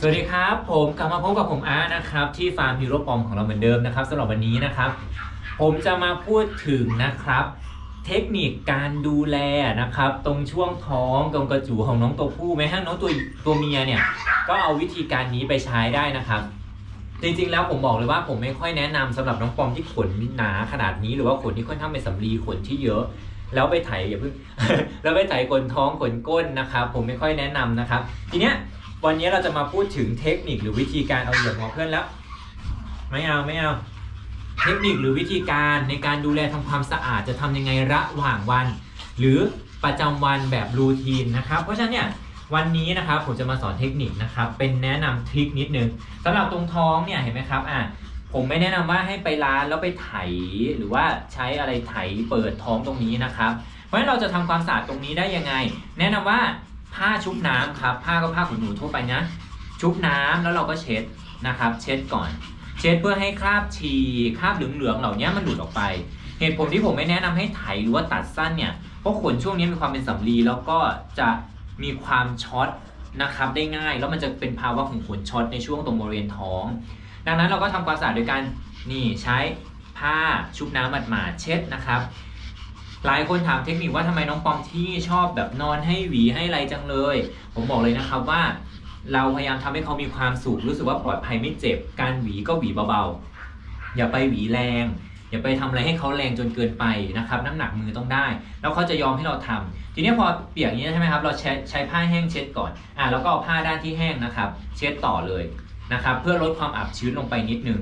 สวัสดีครับ ผมกลับมาพบกับผมอาร์ตนะครับ ที่ฟาร์มฮีโร่ปอมของเราเหมือนเดิมนะครับสำหรับวันนี้นะครับ ผมจะมาพูดถึงนะครับ เทคนิคการดูแลนะครับ ตรงช่วงท้องตรงกระจูของน้องตัวผู้แม้กระทั่งน้องตัวตัวเมียเนี่ยก็เอาวิธีการนี้ไปใช้ได้นะครับ จริงๆแล้วผมบอกเลยว่าผมไม่ค่อยแนะนำสำหรับน้องปอมที่ขนหนาขนาดนี้หรือว่าขนที่ค่อนข้างเป็นสำลีขนที่เยอะแล้วไปไถอย่าเพิ่งแล้วไปไถขนท้องขนก้นนะครับ ผมไม่ค่อยแนะนำนะครับ ทีเนี้ย วันนี้เราจะมาพูดถึงเทคนิคหรือวิธีการเอาเหยียบหัวเพื่อนแล้ว ไม่เอาไม่เอาเทคนิคหรือวิธีการในการดูแลทำความสะอาดจะทำยังไงระหว่างวัน หรือประจำวันแบบรูทีนนะครับ เพราะฉะนั้นเนี่ยวันนี้นะครับผมจะมาสอนเทคนิคนะครับ เป็นแนะนำทริคนิดนึงสำหรับตรงท้องเนี่ยเห็นไหมครับอะผมไม่แนะนำว่าให้ไปร้านแล้วไปไถหรือว่าใช้อะไรไถเปิดท้องตรงนี้นะครับ เพราะฉะนั้นเราจะทำความสะอาดตรงนี้ได้ยังไง แนะนำว่า ผ้าชุบน้ำครับ ผ้าก็ผ้าขนหนูทั่วไปนะ ชุบน้ำแล้วเราก็เช็ดนะครับ เช็ดก่อน เช็ดเพื่อให้คราบฉี่คราบเหลืองๆเหล่านี้มันหลุดออกไป เหตุผลที่ผมไม่แนะนำให้ไถหรือว่าตัดสั้นเนี่ย เพราะขนช่วงนี้มีความเป็นสำลีแล้วก็จะมีความช็อตนะครับได้ง่าย แล้วมันจะเป็นภาวะของขนช็อตในช่วงตรงบริเวณท้อง ดังนั้นเราก็ทำความสะอาดโดยการนี่ใช้ผ้าชุบน้ำหมาดๆเช็ดนะครับ หลายคนถามเทคนิคว่าทำไมน้องปอมที่ชอบแบบนอนให้หวีให้อะไรจังเลย ผมบอกเลยนะครับว่า เราพยายามทำให้เขามีความสุขรู้สึกว่าปลอดภัยไม่เจ็บ การหวีก็หวีเบาๆ อย่าไปหวีแรง อย่าไปทำอะไรให้เขาแรงจนเกินไปนะครับ น้ำหนักมือต้องได้ แล้วเขาจะยอมให้เราทำทีนี้พอเปียกอย่างนี้ใช่ไหมครับเราใช้ใช้ผ้าแห้งเช็ดก่อนอ่าแล้วก็เอาผ้าด้านที่แห้งนะครับ เช็ดต่อเลย นะครับเพื่อลดความอับชื้นลงไปนิดนึง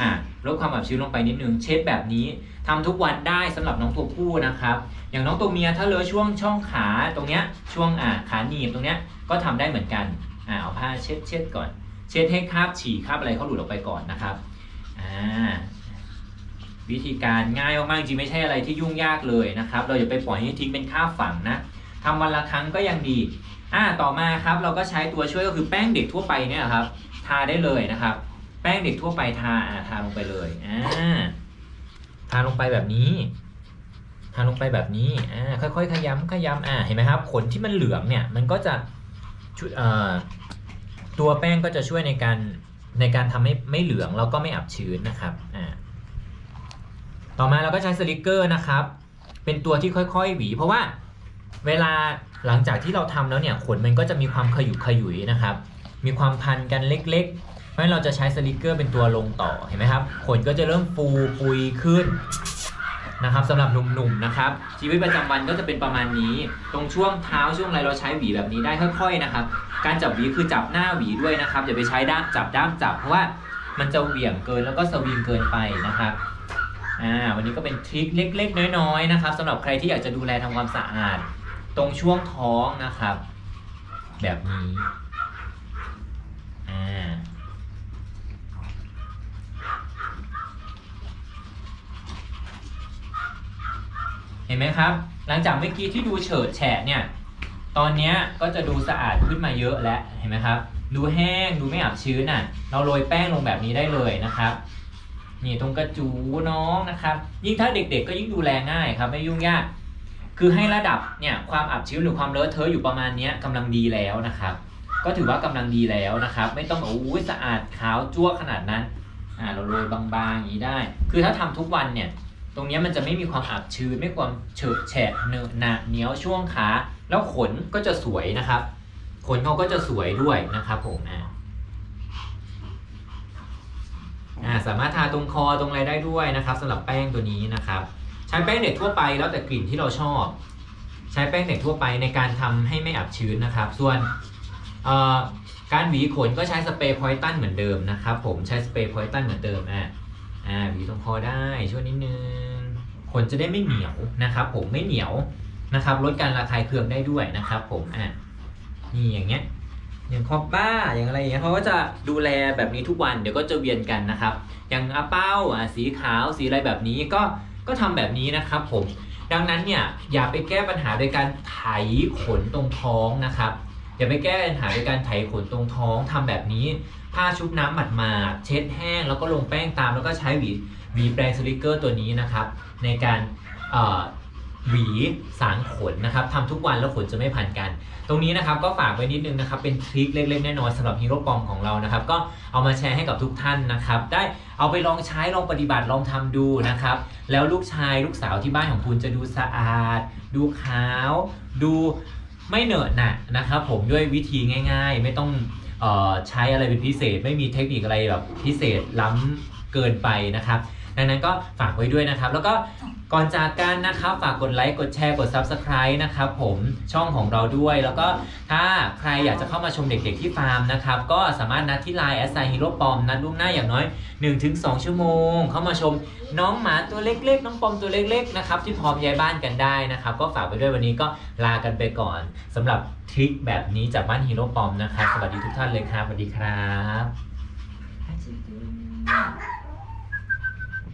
อ่าลดความอับชื้นลงไปนิดนึงเช็ดแบบนี้ทำทุกวันได้สำหรับน้องตัวผู้นะครับ อย่างน้องตัวเมียถ้าเลอะช่วงช่องขาตรงเนี้ยช่วงอ่าขาหนีบตรงเนี้ยก็ทำได้เหมือนกันอ่าเอาผ้าเช็ดเช็ดก่อน เช็ดให้คราบฉี่คราบอะไรเขาหลุดออกไปก่อนนะครับอ่าวิธีการง่ายมากๆจริงไม่ใช่อะไรที่ยุ่งยากเลยนะครับ เราอย่าไปปล่อยให้ทิ้งเป็นค่าบฝังนะทำวันละครั้งก็ยังดีอ่าต่อมาครับเราก็ใช้ตัวช่วยก็คือแป้งเด็กทั่วไปเนี่ยครับ ทาได้เลยนะครับ แป้งเด็กทั่วไปทาอ่าทาลงไปเลยอ่าทาลงไปแบบนี้ ทาลงไปแบบนี้อ่าค่อยๆ ขยำขยำอ่าเห็นไหมครับ ขนที่มันเหลืองเนี่ยมันก็จะชุดเอ่อตัวแป้งก็จะช่วยในการในการทำให้ไม่เหลืองแล้วก็ไม่อับชื้นนะครับอ่าต่อมาเราก็ใช้ slicker นะครับ เป็นตัวที่ค่อยๆ หวี เพราะว่าเวลาหลังจากที่เราทำแล้วเนี่ยขนมันก็จะมีความขยุกขยุยนะครับ มีความพันกันเล็กๆ เพราะฉะนั้นเราจะใช้ slicker เป็นตัวลงต่อเห็นไหมครับขนก็จะเริ่มฟูปุยขึ้นนะครับสำหรับหนุ่มๆนะครับ ชีวิตประจำวันก็จะเป็นประมาณนี้ ตรงช่วงเท้าช่วงอะไรเราใช้หวีแบบนี้ได้ค่อย ๆนะครับ การจับหวีคือจับหน้าหวีด้วยนะครับอย่าไปใช้ด้ามจับด้ามจับเพราะว่ามันจะเหวี่ยงเกินแล้วก็สวิงเกินไปนะครับอ่าวันนี้ก็เป็นทริคเล็ก ๆ น้อยๆนะครับสำหรับใครที่อยากจะดูแลทำความสะอาด ตรงช่วงท้องนะครับ แบบนี้อ่า เห็นไหมครับ หลังจากเมื่อกี้ที่ดูเฉิดแฉะเนี่ย ตอนนี้ก็จะดูสะอาดขึ้นมาเยอะแล้ว เห็นไหมครับ ดูแห้ง ดูไม่อับชื้นอะ เราโรยแป้งลงแบบนี้ได้เลยนะครับ นี่ตรงกระจูน้องนะครับ ยิ่งถ้าเด็กๆก็ยิ่งดูแลง่ายครับ ไม่ยุ่งยาก คือให้ระดับเนี่ยความอับชื้นหรือความเลอะเทอะอยู่ประมาณนี้ยกำลังดีแล้วนะครับ ก็ถือว่ากำลังดีแล้วนะครับ ไม่ต้องโอ้ยสะอาดขาวจั่วขนาดนั้น อ่าเราโรยบางๆอย่างนี้ได้ คือถ้าทำทุกวันเนี่ย ตรงนี้มันจะไม่มีความอับชื้นไม่ความเฉอะแฉะเนอะหนะเหนียวช่วงขา แล้วขนก็จะสวยนะครับ ขนเขาก็จะสวยด้วยนะครับผมอ่าสามารถทาตรงคอตรงอะไรได้ด้วยนะครับสำหรับแป้งตัวนี้นะครับ ใช้แป้งเด็กทั่วไปแล้วแต่กลิ่นที่เราชอบ ใช้แป้งเด็กทั่วไปในการทำให้ไม่อับชื้นนะครับ ส่วนการหวีขนก็ใช้สเปรย์พอยตันเหมือนเดิมนะครับ ผมใช้สเปรย์พอยตันเหมือนเดิมอ่า อ่าหวีตรงคอได้ช่วยนิดนึงขนจะได้ไม่เหนียวนะครับ ผมไม่เหนียวนะครับ ลดการระคายเคืองได้ด้วยนะครับ ผมอ่านี่อย่างเงี้ยอย่างคอปป้าอย่างอะไรอย่างเงี้ยเขาก็จะดูแลแบบนี้ทุกวันเดี๋ยวก็จะเวียนกันนะครับ อย่างอาเป้าสีขาวสีอะไรแบบนี้ก็ก็ทำแบบนี้นะครับ ผม ดังนั้นเนี่ยอย่าไปแก้ปัญหาโดยการไถขนตรงท้องนะครับ อย่าไปแก้ปัญหาโดยการไถขนตรงท้องทำแบบนี้ ผ้าชุบน้ำหมัดมาดๆเช็ดแห้ง แล้วก็ลงแป้งตามแล้วก็ใช้หวีหวีแปรง slicker ตัวนี้นะครับ ในการหวีสางขนนะครับทำทุกวันแล้วขนจะไม่พันกัน ตรงนี้นะครับก็ฝากไว้นิดนึงนะครับเป็น trick เล็กๆน้อยๆสำหรับฮีโร่ปอมของเรานะครับ ก็เอามาแชร์ให้กับทุกท่านนะครับ ได้เอาไปลองใช้ลองปฏิบัติลองทำดูนะครับ แล้วลูกชายลูกสาวที่บ้านของคุณจะดูสะอาด ดูขาว ดู ไม่เหนอะหนะนะครับผมด้วยวิธีง่าย ๆ ไม่ต้องออใช้อะไรเป็นพิเศษ ไม่มีเทคนิคอะไรแบบพิเศษล้ำ เกินไปนะครับ ดังนั้นก็ฝากไว้ด้วยนะครับ แล้วก็ก่อนจากกันนะครับ ฝากกดไลค์กดแชร์กด Subscribe นะครับผมช่องของเราด้วย แล้วก็ถ้าใครอยากจะเข้ามาชมเด็กๆที่ฟาร์มนะครับ ก็สามารถนัดที่ไลน์แอสไซฮีโร่ปอมนัดล่วงหน้าอย่างน้อย 1-2 ชั่วโมง เข้ามาชมน้องหมาตัวเล็กๆ น้องปอมตัวเล็กๆนะครับที่พร้อมย้ายบ้านกันได้นะครับ ก็ฝากไว้ด้วยวันนี้ก็ลากันไปก่อนสำหรับ trick แบบนี้จากบ้านฮีโร่ปอมนะครับสวัสดีทุกท่านเลยครับสวัสดีครับ